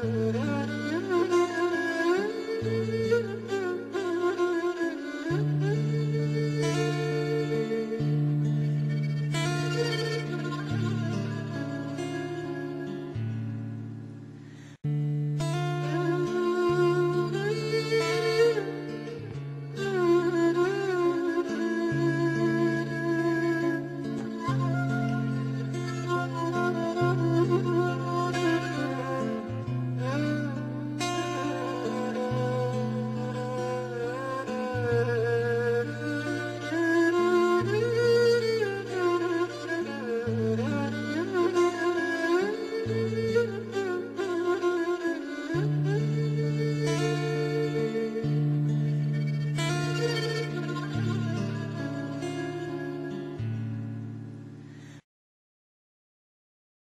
good.